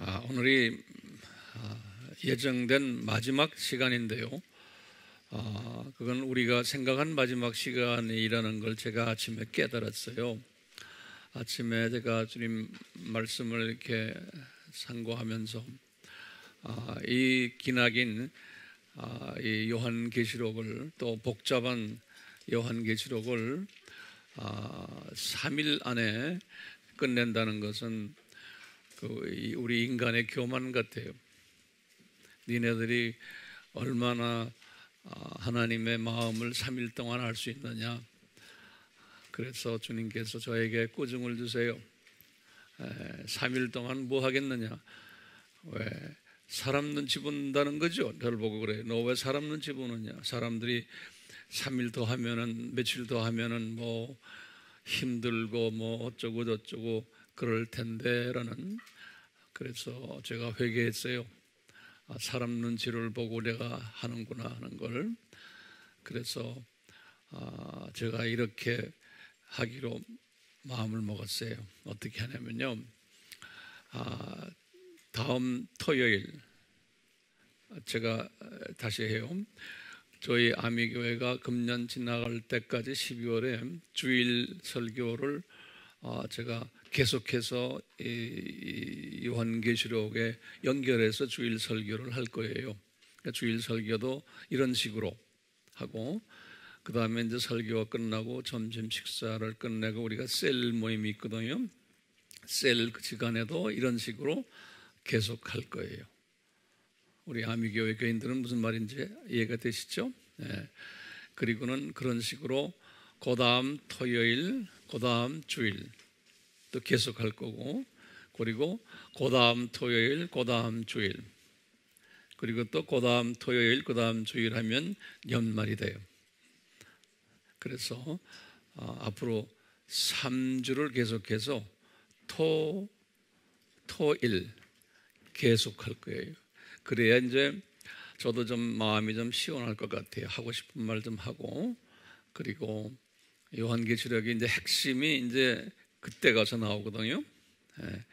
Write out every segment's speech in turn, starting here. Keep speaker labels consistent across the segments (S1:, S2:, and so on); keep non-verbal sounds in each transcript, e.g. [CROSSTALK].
S1: 아, 오늘이 아, 예정된 마지막 시간인데요. 아, 그건 우리가 생각한 마지막 시간이라는 걸 제가 아침에 깨달았어요. 아침에 제가 주님 말씀을 이렇게 상고하면서 아, 이 기나긴 아, 이 요한계시록을 또 복잡한 요한계시록을 아, 3일 안에 끝낸다는 것은 그 우리 인간의 교만 같아요. 니네들이 얼마나 아, 하나님의 마음을 3일 동안 알 수 있느냐. 그래서 주님께서 저에게 꾸중을 주세요. 3일 동안 뭐 하겠느냐? 왜 사람 눈치 본다는 거죠? 별 보고 그래. 너 왜 사람 눈치 보느냐? 사람들이 3일 더 하면은 며칠 더 하면은 뭐 힘들고 뭐 어쩌고 저쩌고 그럴 텐데라는 그래서 제가 회개했어요. 아, 사람 눈치를 보고 내가 하는구나 하는 걸 그래서 아, 제가 이렇게 하기로 마음을 먹었어요. 어떻게 하냐면요. 아, 다음 토요일 제가 다시 해요. 저희 아미교회가 금년 지나갈 때까지 12월에 주일 설교를 제가 계속해서 요한계시록에 연결해서 주일 설교를 할 거예요. 그러니까 주일 설교도 이런 식으로 하고 그 다음에 이제 설교가 끝나고 점심 식사를 끝내고 우리가 셀 모임이 있거든요. 셀그 시간에도 이런 식으로 계속 할 거예요. 우리 아미교회 교인들은 무슨 말인지 이해가 되시죠? 네. 그리고는 그런 식으로 그 다음 토요일, 그 다음 주일 또 계속 할 거고 그리고 그 다음 토요일, 그 다음 주일 그리고 또 그 다음 토요일, 그 다음 주일 하면 연말이 돼요. 그래서 어, 앞으로 3주를 계속해서 토, 토일 계속 할 거예요. 그래야 이제 저도 좀 마음이 좀 시원할 것 같아요. 하고 싶은 말 좀 하고 그리고 요한계시록이 이제 핵심이 이제 그때 가서 나오거든요. 예.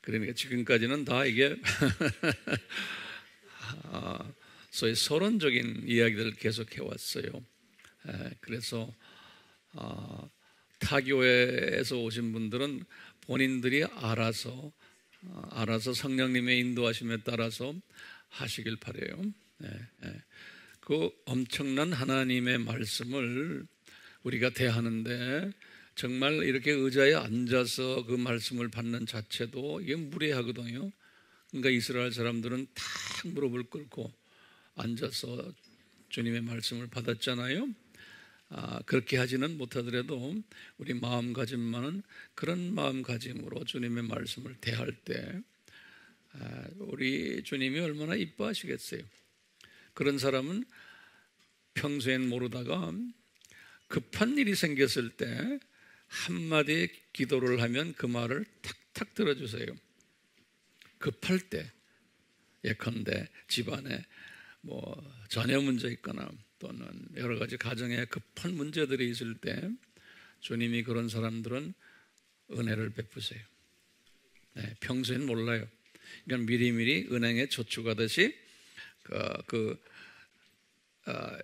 S1: 그러니까 지금까지는 다 이게 [LAUGHS] 아, 소위 서론적인 이야기들을 계속 해왔어요. 예. 그래서 아, 타교회에서 오신 분들은 본인들이 알아서 아, 알아서 성령님의 인도하심에 따라서 하시길 바래요. 예, 예. 그 엄청난 하나님의 말씀을 우리가 대하는데 정말 이렇게 의자에 앉아서 그 말씀을 받는 자체도 이게 무례하거든요. 그러니까 이스라엘 사람들은 다 무릎을 꿇고 앉아서 주님의 말씀을 받았잖아요. 아, 그렇게 하지는 못하더라도 우리 마음가짐만은 그런 마음가짐으로 주님의 말씀을 대할 때 아, 우리 주님이 얼마나 이뻐하시겠어요. 그런 사람은 평소엔 모르다가 급한 일이 생겼을 때 한마디 기도를 하면 그 말을 탁탁 들어주세요. 급할 때 예컨대 집안에 뭐 자녀 문제 있거나 또는 여러 가지 가정에 급한 문제들이 있을 때 주님이 그런 사람들은 은혜를 베푸세요. 네, 평소엔 몰라요. 그러니까 미리미리 은행에 저축하듯이 그, 그 어,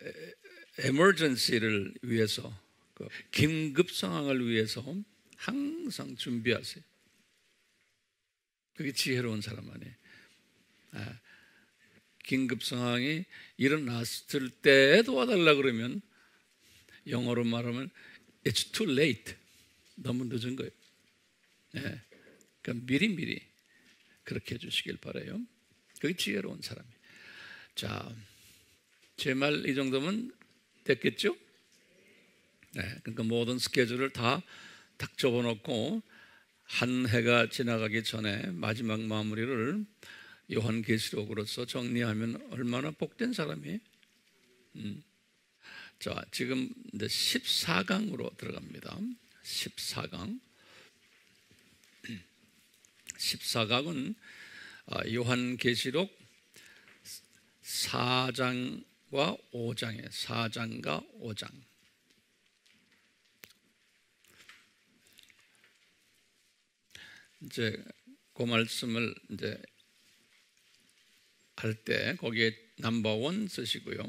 S1: 에머전시를 위해서 그 긴급 상황을 위해서 항상 준비하세요. 그게 지혜로운 사람 아니에요. 아, 긴급 상황이 일어났을 때 도와달라 그러면 영어로 말하면 it's too late. 너무 늦은 거예요. 네. 그러니까 미리 미리 그렇게 해주시길 바래요. 그게 지혜로운 사람이에요. 자, 제 말 이 정도면 됐겠죠? 네, 그러니까 모든 스케줄을 다딱 접어놓고 한 해가 지나가기 전에 마지막 마무리를 요한계시록으로서 정리하면 얼마나 복된 사람이에요? 음. 자, 지금 이제 14강으로 들어갑니다. 14강. 14강은 [CLEARS THROAT] 아, 요한계시록 4장과 5장에 4장과 5장. 이제 그 말씀을 이제 할 때 거기에 넘버원 쓰시고요.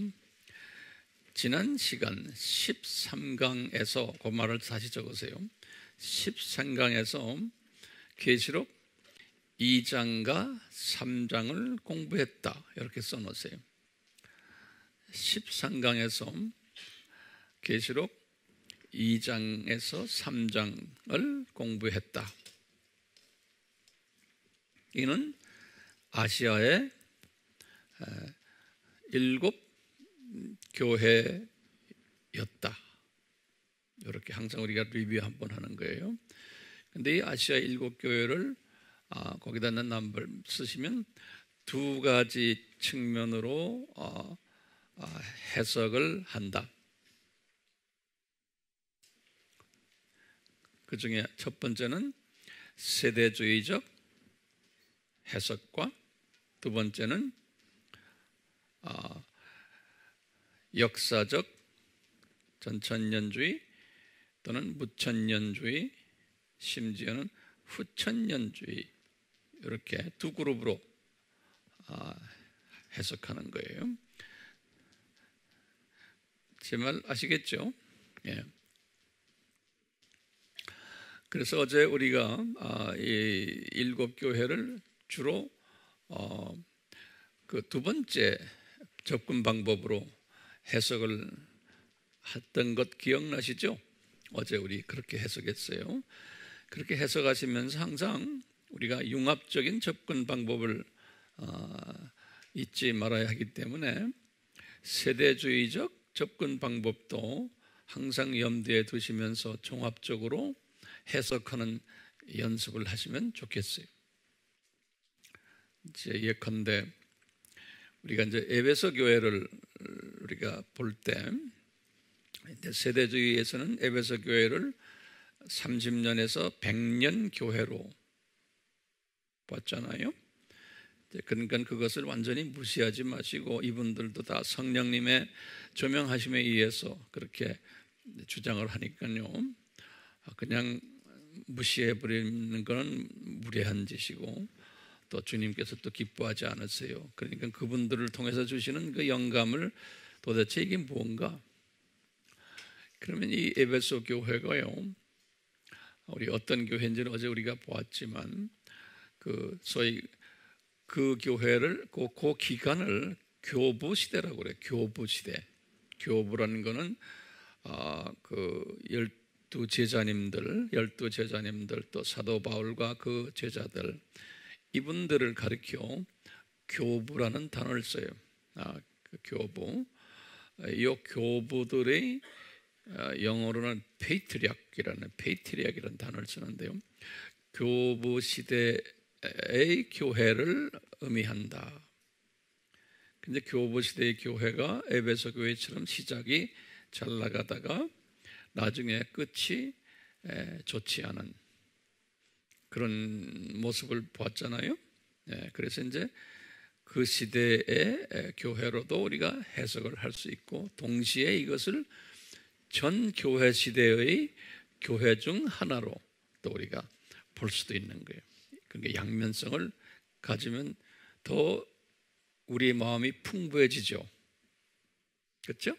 S1: 지난 시간 13강에서 그 말을 다시 적으세요. 13강에서 계시록 2장과 3장을 공부했다. 이렇게 써 놓으세요. 13강에서 계시록 2장에서 3장을 공부했다. 이는 아시아의 일곱 교회였다. 이렇게 항상 우리가 리뷰 한 번 하는 거예요. 근데 이 아시아 일곱 교회를 아, 거기다 있는 남을 쓰시면 두 가지 측면으로 어, 어, 해석을 한다. 그 중에 첫 번째는 세대주의적 해석과 두 번째는 어, 역사적 전천년주의 또는 무천년주의 심지어는 후천년주의 이렇게 두 그룹으로 아, 해석하는 거예요. 제 말 아시겠죠? 예. 그래서 어제 우리가 아, 이 일곱 교회를 주로 어, 그 두 번째 접근 방법으로 해석을 했던 것 기억나시죠? 어제 우리 그렇게 해석했어요. 그렇게 해석하시면서 항상 우리가 융합적인 접근 방법을 어, 잊지 말아야 하기 때문에 세대주의적 접근 방법도 항상 염두에 두시면서 종합적으로 해석하는 연습을 하시면 좋겠어요. 이제 예컨대 우리가 이제 에베소 교회를 우리가 볼 때 세대주의에서는 에베소 교회를 30년에서 100년 교회로 봤잖아요. 그러니까 그것을 완전히 무시하지 마시고 이분들도 다 성령님의 조명하심에 의해서 그렇게 주장을 하니까요. 그냥 무시해 버리는 것은 무례한 짓이고 또 주님께서 또 기뻐하지 않으세요. 그러니까 그분들을 통해서 주시는 그 영감을 도대체 이게 뭔가? 그러면 이 에베소 교회가요. 우리 어떤 교회인지는 어제 우리가 보았지만 그 소위 그 교회를 그, 그 기간을 교부 시대라고 그래. 교부 시대. 교부라는 거는 아, 그 열두 제자님들, 열두 제자님들 또 사도 바울과 그 제자들 이분들을 가리켜 교부라는 단어를 써요. 아, 그 교부. 이 교부들의 아, 영어로는 patriarch이라는 patriarch이라는 단어를 쓰는데요. 교부 시대의 교회를 의미한다. 근데 교부 시대의 교회가 에베소 교회처럼 시작이 잘 나가다가 나중에 끝이 좋지 않은 그런 모습을 보았잖아요. 네, 그래서 이제 그 시대의 교회로도 우리가 해석을 할 수 있고 동시에 이것을 전 교회 시대의 교회 중 하나로 또 우리가 볼 수도 있는 거예요. 그러니까 양면성을 가지면 더 우리의 마음이 풍부해지죠. 그렇죠?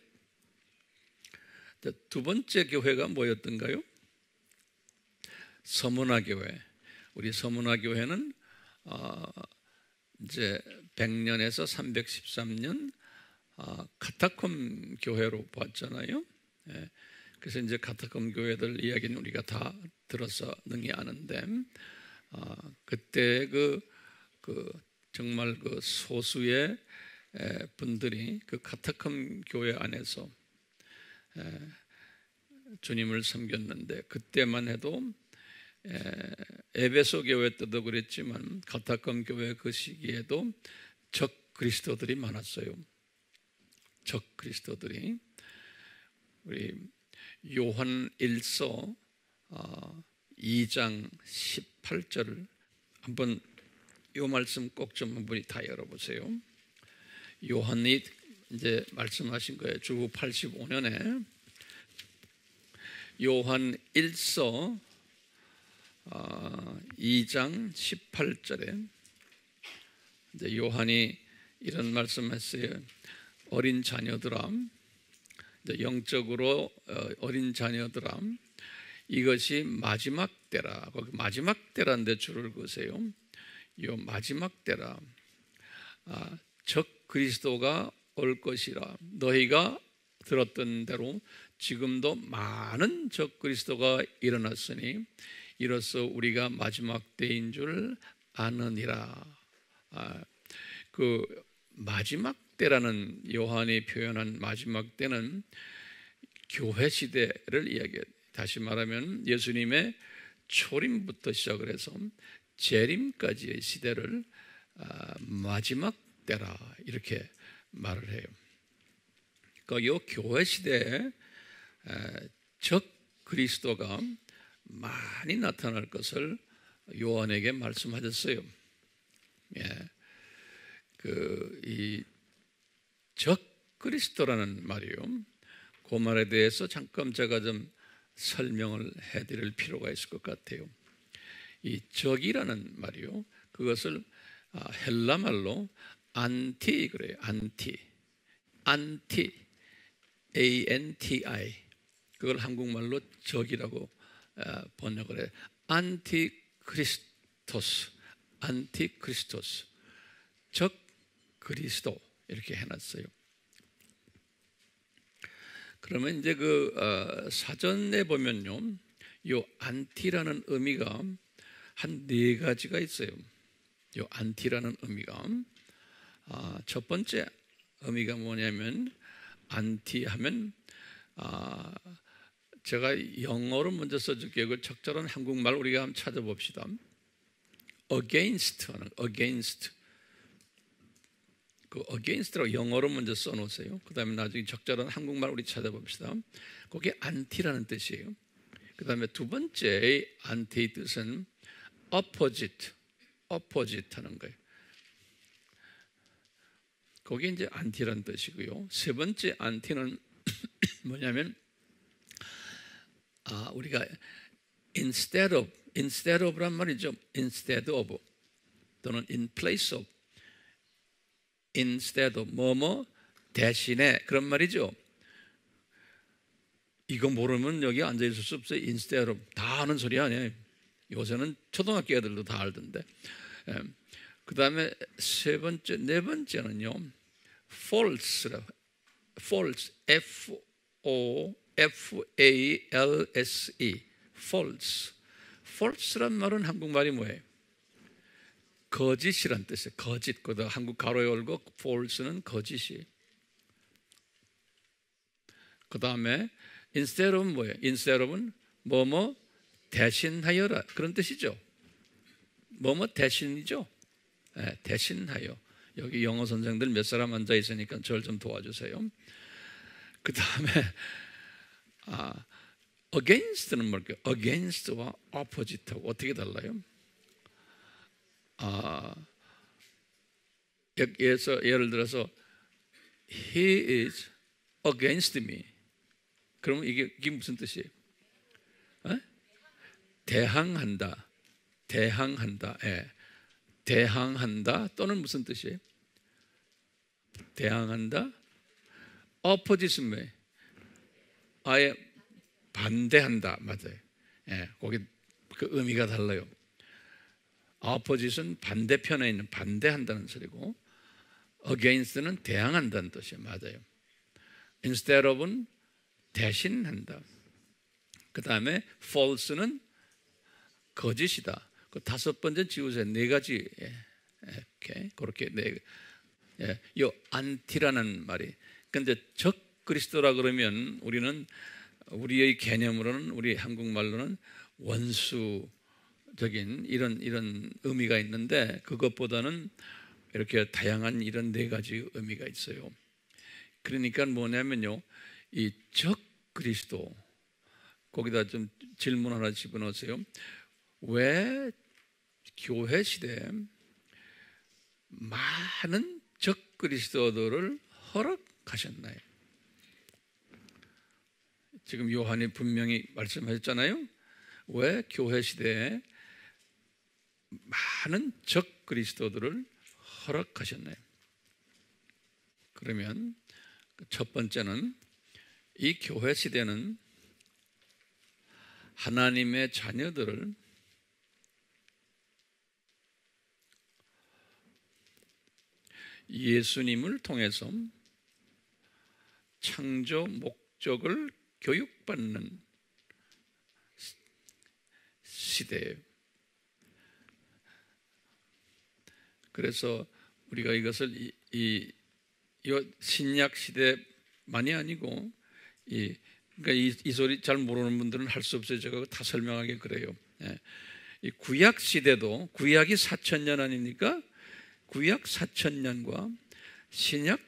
S1: 두 번째 교회가 뭐였던가요? 서문화 교회. 우리 서문화 교회는 어, 이제 100년에서 313년 어, 카타콤 교회로 봤잖아요. 예, 그래서 이제 카타콤 교회들 이야기는 우리가 다 들어서 능히 아는데 어, 그때 그, 그 정말 그 소수의 에, 분들이 그 카타콤 교회 안에서 에, 주님을 섬겼는데 그때만 해도 에베소 교회 때도 그랬지만 가타컴 교회 그 시기에도 적 그리스도들이 많았어요. 적 그리스도들이 우리 요한 1서 2장 18절을 한번 이 말씀 꼭 좀 한번 다 열어보세요. 요한이 이제 말씀하신 거예요. 주 85년에 요한 1서 2장 어, 18절에 이제 요한이 이런 말씀했어요. 어린 자녀들아, 영적으로 어, 어린 자녀들아, 이것이 마지막 때라. 거기 마지막 때란데 줄을 그으세요. 이 마지막 때라. 아, 적 그리스도가 올 것이라. 너희가 들었던 대로 지금도 많은 적 그리스도가 일어났으니 이로써 우리가 마지막 때인 줄 아느니라. 아, 그 마지막 때라는 요한이 표현한 마지막 때는 교회 시대를 이야기해. 다시 말하면 예수님의 초림부터 시작을 해서 재림까지의 시대를 아, 마지막 때라 이렇게 말을 해요. 그요 교회 시대에 적 그리스도가 많이 나타날 것을 요한에게 말씀하셨어요. 예. 그이 적 그리스도라는 말이요. 그 말에 대해서 잠깐 제가 좀 설명을 해드릴 필요가 있을 것 같아요. 이 적이라는 말이요. 그것을 아, 헬라 말로 안티 그래요. anti. anti. A N T I. 그걸 한국말로 적이라고 아, 번역을 해. anti christos. anti christos. 적 그리스도 이렇게 해놨어요. 그러면 이제 그 어, 사전에 보면요, 요 anti라는 의미가 한 네 가지가 있어요. 요 anti라는 의미가 아, 첫 번째 의미가 뭐냐면 안티하면 아, 제가 영어로 먼저 써줄게요. 그 적절한 한국말 우리가 한번 찾아봅시다. against against 그 against라고 영어로 먼저 써놓으세요. 그 다음에 나중에 적절한 한국말 우리 찾아봅시다. 그게 안티라는 뜻이에요. 그 다음에 두 번째 안티의 뜻은 opposite, opposite 하는 거예요. 그게 이제 안티라는 뜻이고요. 세 번째 안티는 [COUGHS] 뭐냐면 아, 우리가 instead of, instead of란 말이죠. instead of 또는 in place of instead of 뭐뭐 대신에 그런 말이죠. 이거 모르면 여기 앉아 있을 수 없어요. instead of 다 아는 소리 아니에요. 요새는 초등학교 애들도 다 알던데. 예. 그 다음에 세 번째, 네 번째는요. false라. false. F O F A L S E. false. false란 말은 한국말이 뭐예요? 거짓이란 뜻이에요. 거짓. 그 한국 가로에 올고 false는 거짓이. 그 다음에 instead of 뭐예요? instead of은 뭐뭐 대신하여라 그런 뜻이죠. 뭐뭐 대신이죠. 네, 대신하여. 여기 영어 선생들 몇 사람 앉아 있으니까 저를 좀 도와주세요. 그 다음에 아, against는 뭘까요? against와 opposite하고 어떻게 달라요? 아, 여기에서 예를 들어서 He is against me. 그러면 이게, 이게 무슨 뜻이에요? 어? 대항한다. 대항한다. 예. 대항한다 또는 무슨 뜻이에요? 대항한다. opposite는 뭐 아예 반대한다. 맞아요. 예, 거기 그 의미가 달라요. opposite은 반대편에 있는 반대한다는 소리고 against는 대항한다는 뜻이에요. 맞아요. instead of은 대신한다. 그 다음에 false는 거짓이다. 그 다섯 번째 지우세요. 네 가지 예, 이렇게 그렇게 네. 예, 요 안티라는 말이. 근데 적 그리스도라 그러면 우리는 우리의 개념으로는 우리 한국말로는 원수 적인 이런 이런 의미가 있는데 그것보다는 이렇게 다양한 이런 네 가지 의미가 있어요. 그러니까 뭐냐면요, 이 적 그리스도 거기다 좀 질문 하나 집어넣으세요. 왜 교회 시대에 많은 적 그리스도들을 허락하셨나요? 지금 요한이 분명히 말씀하셨잖아요. 왜 교회 시대에 많은 적 그리스도들을 허락하셨나요? 그러면 첫 번째는 이 교회 시대는 하나님의 자녀들을 예수님을 통해서 창조 목적을 교육받는 시대예요. 그래서 우리가 이것을 이, 이, 이 신약 시대만이 아니고 이 그러니까 이, 이, 소리 잘 모르는 분들은 할 수 없어요. 제가 다 설명하기 그래요. 예. 이 구약 시대도 구약이 4천 년 아닙니까? 구약 4천 년과 신약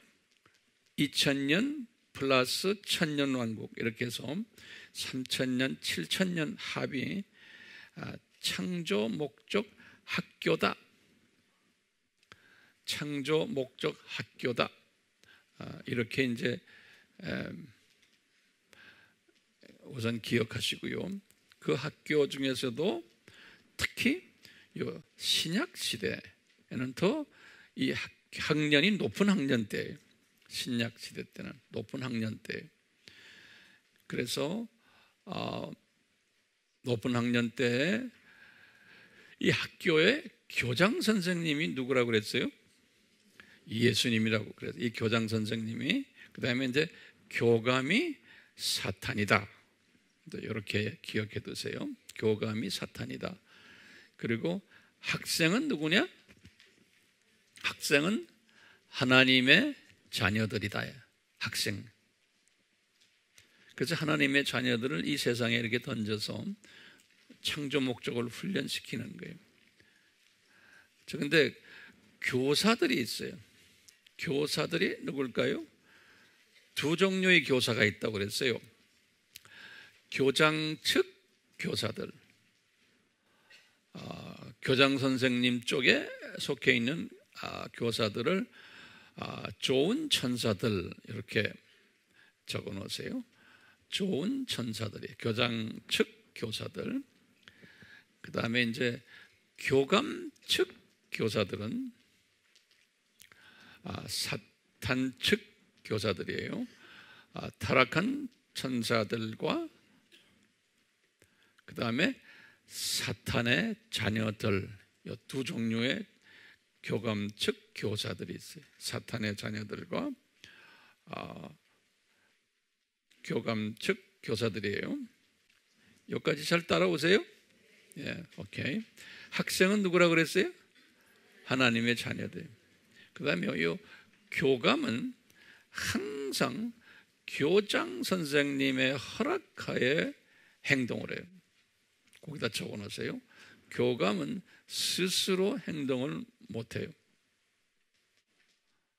S1: 2천 년 플러스 천년 왕국 이렇게 해서 3천 년, 7천 년 합이 아, 창조 목적 학교다. 창조 목적 학교다. 아, 이렇게 이제 우선 기억하시고요. 그 학교 중에서도 특히 신약 시대에는 더 이 학년이 높은 학년 때, 신약 시대 때는 높은 학년 때. 그래서 어, 높은 학년 때 이 학교의 교장 선생님이 누구라고 그랬어요? 예수님이라고 그래서 이 교장 선생님이 그 다음에 이제 교감이 사탄이다. 이렇게 기억해 두세요. 교감이 사탄이다. 그리고 학생은 누구냐? 학생은 하나님의 자녀들이다. 학생. 그래서 하나님의 자녀들을 이 세상에 이렇게 던져서 창조 목적을 훈련시키는 거예요. 저 근데 교사들이 있어요. 교사들이 누굴까요? 두 종류의 교사가 있다고 그랬어요. 교장 측 교사들, 어, 교장 선생님 쪽에 속해 있는 아, 교사들을 아, 좋은 천사들 이렇게 적어 놓으세요. 좋은 천사들이 교장 측 교사들. 그 다음에 이제 교감 측 교사들은 아, 사탄 측 교사들이에요. 아, 타락한 천사들과 그 다음에 사탄의 자녀들 두 종류의 교감 측 교사들이 있어요. 사탄의 자녀들과 어, 교감 측 교사들이에요. 여기까지 잘 따라오세요? 예, 오케이. 학생은 누구라 그랬어요? 하나님의 자녀들. 그다음에 요 교감은 항상 교장 선생님의 허락하에 행동을 해요. 거기다 적어 놓으세요. 교감은 스스로 행동을 못 해요.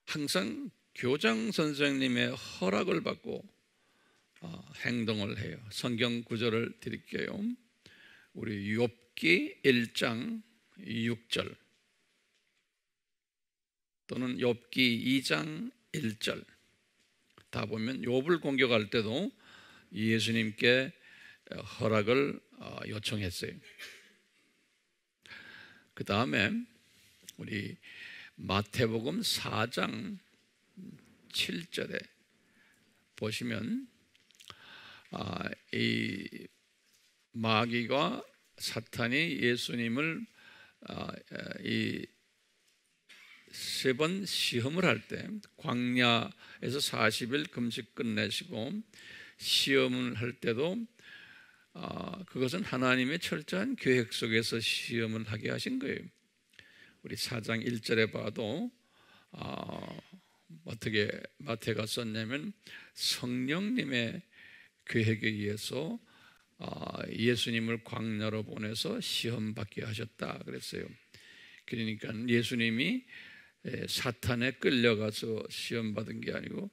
S1: 항상 교장 선생님의 허락을 받고 어, 행동을 해요. 성경 구절을 드릴게요. 우리 욥기 1장 6절 또는 욥기 2장 1절 다 보면 욥을 공격할 때도 예수님께 허락을 어, 요청했어요. 그 다음에 우리 마태복음 4장 7절에 보시면 아, 이 마귀가 사탄이 예수님을 아, 이 세 번 시험을 할 때 광야에서 40일 금식 끝내시고 시험을 할 때도 아, 그것은 하나님의 철저한 계획 속에서 시험을 하게 하신 거예요. 우리 4장 1절에 봐도 어, 어떻게 마태가 썼냐면 성령님의 계획에 의해서 어, 예수님을 광야로 보내서 시험 받게 하셨다 그랬어요. 그러니까 예수님이 사탄에 끌려가서 시험 받은 게 아니고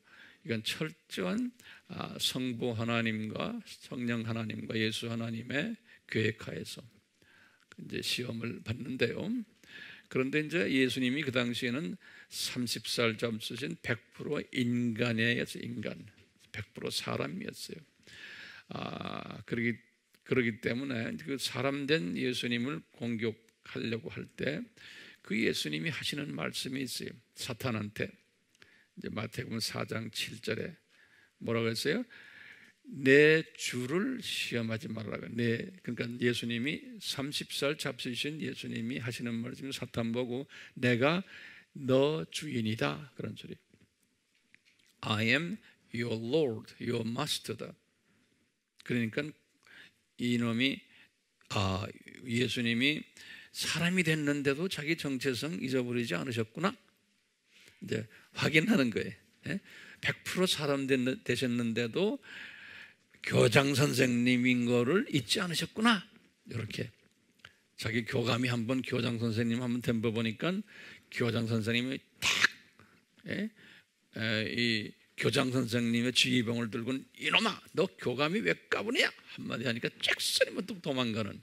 S1: 이건 철저한 아, 성부 하나님과 성령 하나님과 예수 하나님의 계획하에서 이제 시험을 받는데요. 그런데 이제 예수님이 그 당시에는 30살 점수신 100% 인간이었어요. 인간. 100% 사람이었어요. 아, 그러기, 그러기 때문에 그 사람된 예수님을 공격하려고 할 때 그 예수님이 하시는 말씀이 있어요. 사탄한테. 이제 마태복음 4장 7절에 뭐라고 했어요? 내 주를 시험하지 말라고. 내 그러니까 예수님이 30살 잡수신 예수님이 하시는 말 지금 사탄 보고 내가 너 주인이다 그런 소리. I am your Lord, your master다. 그러니까 이놈이 아 예수님이 사람이 됐는데도 자기 정체성 잊어버리지 않으셨구나. 이제 확인하는 거예요. 100% 예? 사람 되셨는데도 교장 선생님인 거를 잊지 않으셨구나. 이렇게 자기 교감이 한번 교장 선생님 한번 덤벼 보니까 교장 선생님이 탁 예? 이 교장 선생님의 지휘병을 들고 이놈아 너 교감이 왜 까부냐 한마디 하니까 잭소리만 뚝 도망가는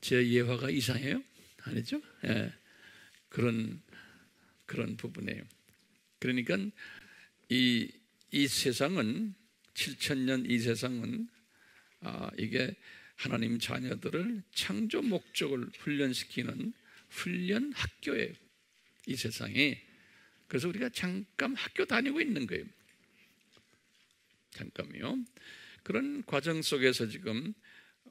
S1: 제 예화가 이상해요? 아니죠? 예. 그런 그런 부분이에요. 그러니까 이, 이 세상은 7천년 이 세상은 아, 이게 하나님 자녀들을 창조 목적을 훈련시키는 훈련 학교예요. 이 세상이. 그래서 우리가 잠깐 학교 다니고 있는 거예요. 잠깐요. 그런 과정 속에서 지금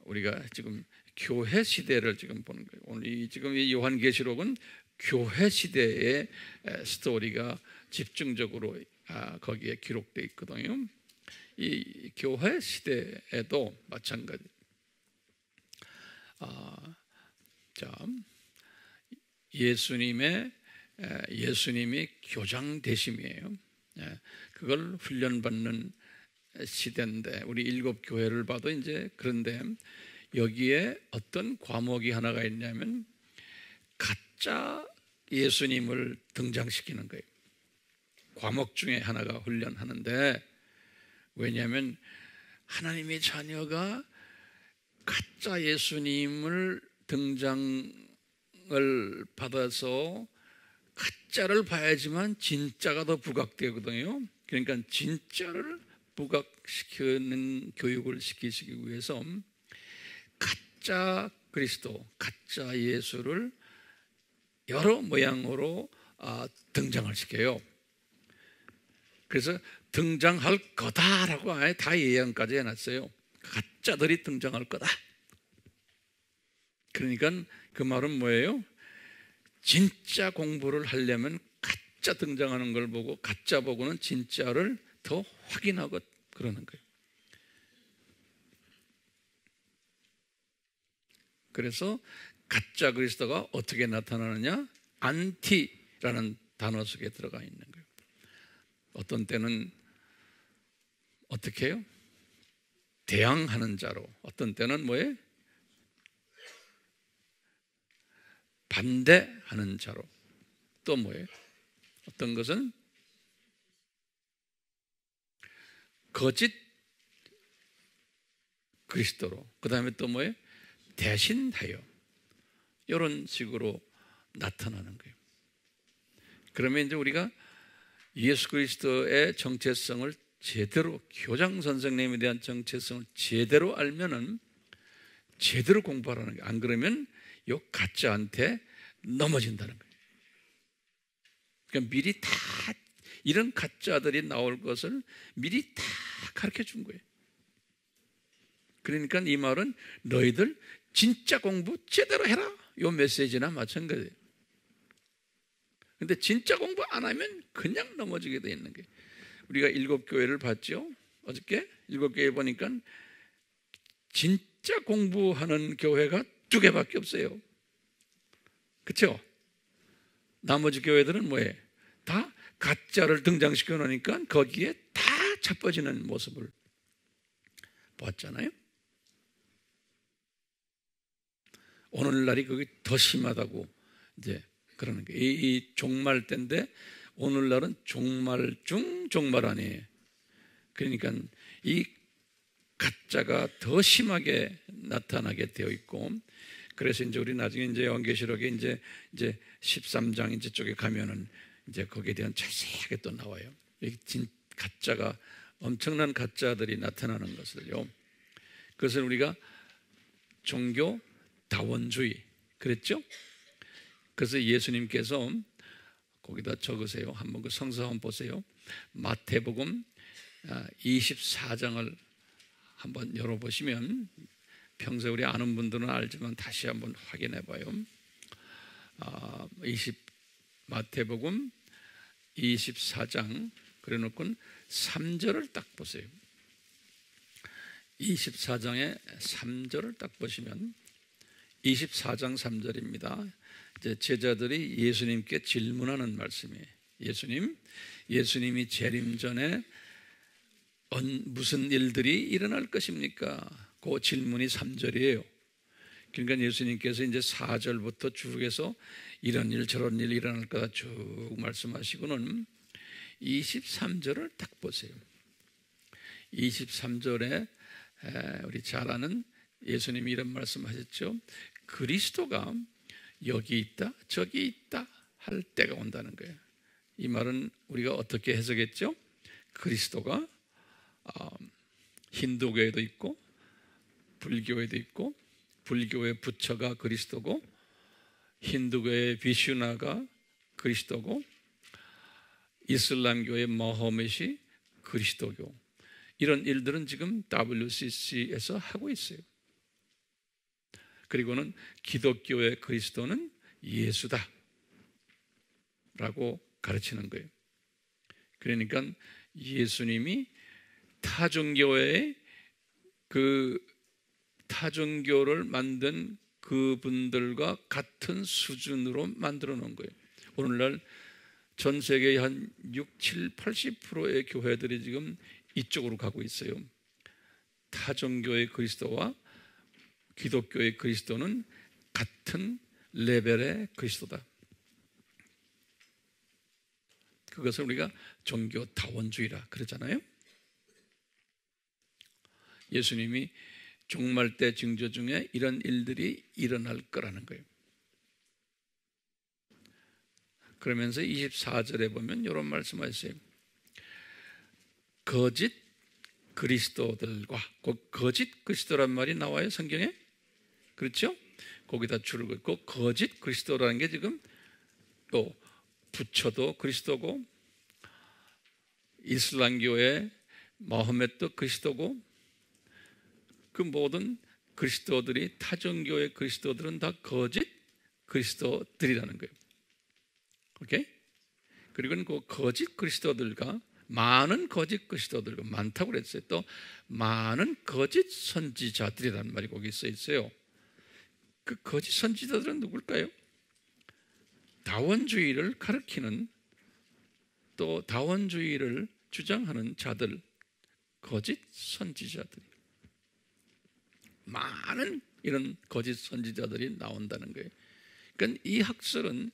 S1: 우리가 지금 교회 시대를 지금 보는 거예요. 오늘 이 지금 이 요한계시록은 교회 시대의 스토리가 집중적으로 아, 거기에 기록되어 있거든요. 이 교회 시대에도 마찬가지. 아, 자, 예수님의 예수님이 교장 대심이에요. 그걸 훈련받는 시대인데 우리 일곱 교회를 봐도 이제 그런데 여기에 어떤 과목이 하나가 있냐면 가짜 예수님을 등장시키는 거예요. 과목 중에 하나가 훈련하는데 왜냐하면 하나님의 자녀가 가짜 예수님을 등장을 받아서 가짜를 봐야지만 진짜가 더 부각되거든요. 그러니까 진짜를 부각시키는 교육을 시키시기 위해서 가짜 그리스도, 가짜 예수를 여러 모양으로 아, 등장을 시켜요. 그래서 등장할 거다라고 아예 다 예언까지 해놨어요. 가짜들이 등장할 거다. 그러니까 그 말은 뭐예요? 진짜 공부를 하려면 가짜 등장하는 걸 보고 가짜 보고는 진짜를 더 확인하고 그러는 거예요. 그래서 가짜 그리스도가 어떻게 나타나느냐? 안티라는 단어 속에 들어가 있는 거예요. 어떤 때는 어떻게 해요? 대항하는 자로. 어떤 때는 뭐예요? 반대하는 자로. 또 뭐예요? 어떤 것은 거짓 그리스도로. 그 다음에 또 뭐예요? 대신하여. 이런 식으로 나타나는 거예요. 그러면 이제 우리가 예수 그리스도의 정체성을 제대로 교장 선생님에 대한 정체성을 제대로 알면은 제대로 공부하라는 거예요. 안 그러면 요 가짜한테 넘어진다는 거예요. 그러니까 미리 다 이런 가짜들이 나올 것을 미리 다 가르쳐 준 거예요. 그러니까 이 말은 너희들 진짜 공부 제대로 해라. 요 메시지나 마찬가지예요. 근데 진짜 공부 안 하면 그냥 넘어지게 돼 있는 게 우리가 일곱 교회를 봤죠. 어저께 일곱 교회 보니까 진짜 공부하는 교회가 두 개밖에 없어요. 그렇죠? 나머지 교회들은 뭐해? 다 가짜를 등장시켜 놓으니까 거기에 다 자빠지는 모습을 봤잖아요. 오늘날이 그게 더 심하다고 이제 그러는 거예요. 이, 이 종말 때인데 오늘날은 종말 중 종말 아니에요. 그러니까 이 가짜가 더 심하게 나타나게 되어 있고 그래서 이제 우리 나중에 이제 연계시록에 이제 이제 13장 이제 쪽에 가면은 이제 거기에 대한 자세하게 또 나와요. 진 가짜가 엄청난 가짜들이 나타나는 것을요. 그것을 우리가 종교 다원주의 그랬죠? 그래서 예수님께서 거기다 적으세요. 한번 그 성서 한번 보세요. 마태복음 24장을 아, 한번 열어보시면 평소에 우리 아는 분들은 알지만 다시 한번 확인해 봐요. 20 아, 마태복음 24장 그래 놓고 3절을 딱 보세요. 24장의 3절을 딱 보시면 24장 3절입니다. 제자들이 예수님께 질문하는 말씀이에요. 예수님, 예수님이 재림 전에 무슨 일들이 일어날 것입니까? 그 질문이 3절이에요. 그러니까 예수님께서 이제 4절부터 쭉 해서 이런 일 저런 일 일어날 거다 쭉 말씀하시고는 23절을 딱 보세요. 23절에 우리 잘 아는 예수님이 이런 말씀하셨죠. 그리스도가 여기 있다, 저기 있다 할 때가 온다는 거예요. 이 말은 우리가 어떻게 해석했죠? 그리스도가 어, 힌두교에도 있고 불교에도 있고 불교의 부처가 그리스도고 힌두교의 비슈나가 그리스도고 이슬람교의 머허멧이 그리스도교 이런 일들은 지금 WCC에서 하고 있어요. 그리고는 기독교의 그리스도는 예수다. 라고 가르치는 거예요. 그러니까 예수님이 타종교의 그 타종교를 만든 그분들과 같은 수준으로 만들어 놓은 거예요. 오늘날 전 세계의 한 6, 7, 80%의 교회들이 지금 이쪽으로 가고 있어요. 타종교의 그리스도와 기독교의 그리스도는 같은 레벨의 그리스도다. 그것을 우리가 종교 다원주의라 그러잖아요. 예수님이 종말 때 증조 중에 이런 일들이 일어날 거라는 거예요. 그러면서 24절에 보면 이런 말씀하셨어요. 거짓 그리스도들과 거짓 그리스도란 말이 나와요 성경에 그렇죠? 거기다 줄을 긋고 거짓 그리스도라는 게 지금 또 부처도 그리스도고 이슬람교의 마호멧도 그리스도고 그 모든 그리스도들이 타종교의 그리스도들은 다 거짓 그리스도들이라는 거예요. 오케이? 그리고 그 거짓 그리스도들과 많은 거짓 그리스도들과 많다고 그랬어요. 또 많은 거짓 선지자들이라는 말이 거기 써 있어요. 그 거짓 선지자들은 누굴까요? 다원주의를 가르키는 또 다원주의를 주장하는 자들, 거짓 선지자들. 많은 이런 거짓 선지자들이 나온다는 거예요. 그러니까 이 학설은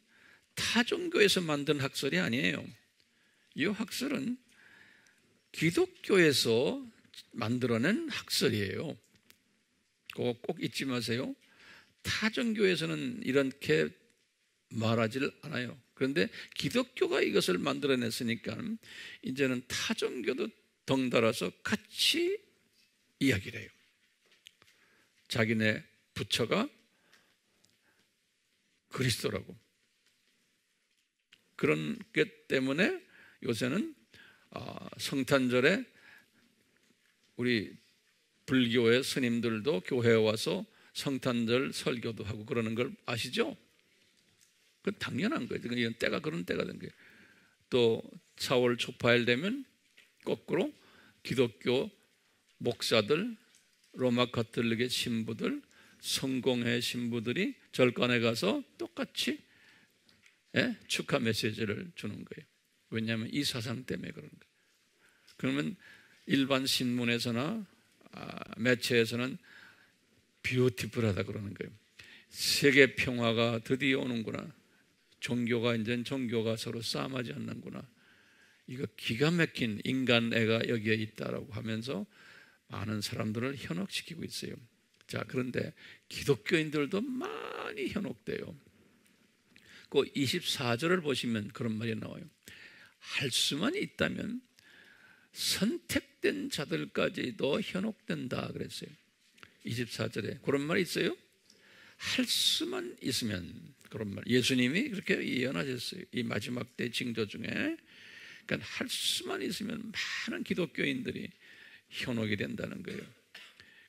S1: 타종교에서 만든 학설이 아니에요. 이 학설은 기독교에서 만들어낸 학설이에요. 꼭 잊지 마세요. 타종교에서는 이렇게 말하지를 않아요. 그런데 기독교가 이것을 만들어냈으니까 이제는 타종교도 덩달아서 같이 이야기를 해요. 자기네 부처가 그리스도라고. 그런 것 때문에 요새는 아, 성탄절에 우리 불교의 스님들도 교회에 와서 성탄절 설교도 하고 그러는 걸 아시죠? 그 당연한 거예요. 이건 때가 그런 때가 된 거예요. 또 4월 초파일 되면 거꾸로 기독교 목사들, 로마 카톨릭의 신부들, 성공회 신부들이 절간에 가서 똑같이 예? 축하 메시지를 주는 거예요. 왜냐하면 이 사상 때문에 그런 거예요. 그러면 일반 신문에서나 아, 매체에서는 뷰티풀하다 그러는 거예요. 세계 평화가 드디어 오는구나. 종교가 이제 종교가 서로 싸움하지 않는구나. 이거 기가 막힌 인간 애가 여기에 있다라고 하면서 많은 사람들을 현혹시키고 있어요. 자, 그런데 기독교인들도 많이 현혹돼요. 그 24절을 보시면 그런 말이 나와요. 할 수만 있다면 선택된 자들까지도 현혹된다 그랬어요. 24절에 그런 말이 있어요. 할 수만 있으면 그런 말. 예수님이 그렇게 예언하셨어요. 이 마지막 때 징조 중에 그러니까 할 수만 있으면 많은 기독교인들이 현혹이 된다는 거예요.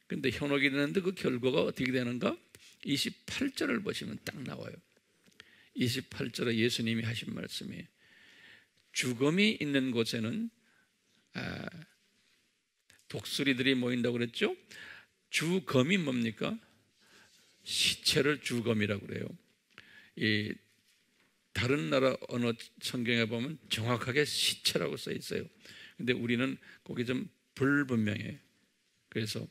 S1: 근데 현혹이 되는데 그 결과가 어떻게 되는가? 28절을 보시면 딱 나와요. 28절에 예수님이 하신 말씀이 죽음이 있는 곳에는 아, 독수리들이 모인다고 그랬죠? 주검이 뭡니까? 시체를 주검이라고 그래요. 이 다른 나라 언어 성경에 보면 정확하게 시체라고 써 있어요. 근데 우리는 거기 좀 불분명해요. 그래서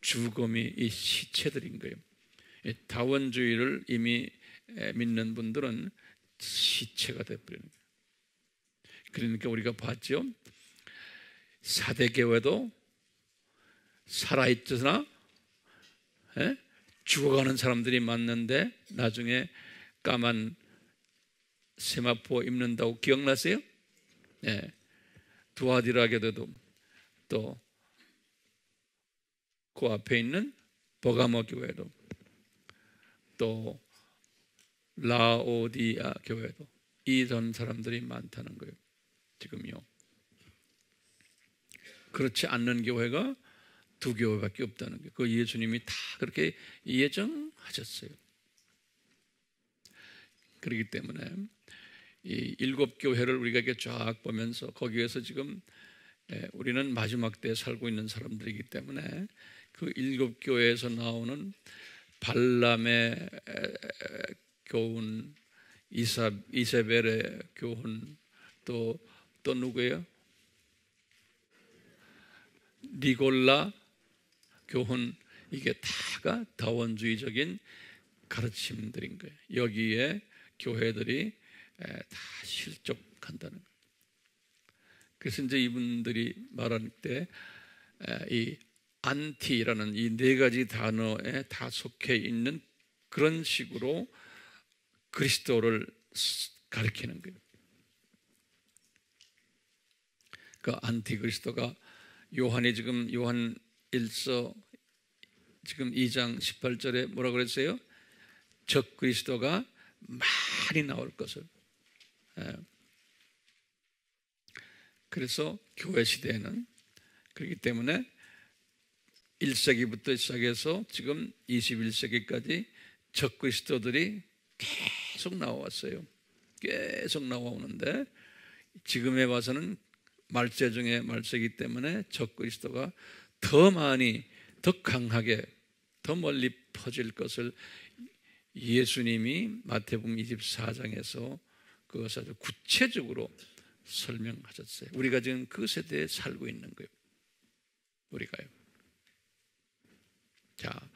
S1: 주검이 이 시체들인 거예요. 다원주의를 이미 믿는 분들은 시체가 되어버리는 거예요. 그러니까 우리가 봤죠. 사대교회도 살아있으나 예? 죽어가는 사람들이 많는데 나중에 까만 세마포 입는다고 기억나세요? 예. 두아디라게도 또 그 앞에 있는 버가모 교회도 또 라오디아 교회도 이런 사람들이 많다는 거예요. 지금요. 그렇지 않는 교회가 두 교회밖에 없다는 거예요. 그 예수님이 다 그렇게 예정하셨어요. 그렇기 때문에 이 일곱 교회를 우리가 이렇게 쫙 보면서 거기에서 지금 예, 우리는 마지막 때에 살고 있는 사람들이기 때문에 그 일곱 교회에서 나오는 발람의 교훈, 이사 이세벨의 교훈, 또 또 누구예요? 니골라 교훈 이게 다가 다원주의적인 가르침들인 거예요. 여기에 교회들이 다 실족한다는 거예요. 그래서 이제 이분들이 말할 때 이 anti라는 이 네 가지 단어에 다 속해 있는 그런 식으로 그리스도를 가리키는 거예요. 그 안티 그리스도가 요한이 지금 요한 1서 지금 2장 18절에 뭐라 그랬어요? 적 그리스도가 많이 나올 것을. 예. 그래서 교회 시대에는 그렇기 때문에 1세기부터 시작해서 지금 21세기까지 적 그리스도들이 계속 나와왔어요. 계속 나와오는데 지금에 와서는 말세 중에 말세기 때문에 적 그리스도가 더 많이 더 강하게 더 멀리 퍼질 것을 예수님이 마태복음 24장에서 그것을 아주 구체적으로 설명하셨어요. 우리가 지금 그 세대에 살고 있는 거예요. 우리가요. 자,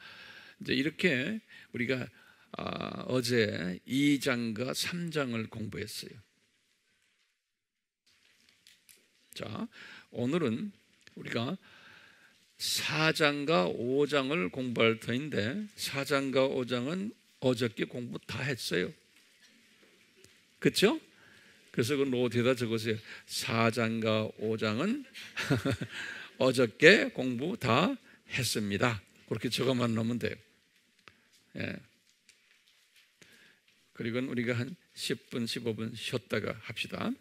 S1: 이제 이렇게 우리가 아, 어제 2장과 3장을 공부했어요. 자, 오늘은 우리가 4장과 5장을 공부할 터인데 4장과 5장은 어저께 공부 다 했어요. 그렇죠? 그래서 그 노트에다 적으세요. 4장과 5장은 어저께 공부 다 했습니다. 그렇게 적어만 놓으면 돼요. 예. 그리고 우리가 한 10분, 15분 쉬었다가 합시다.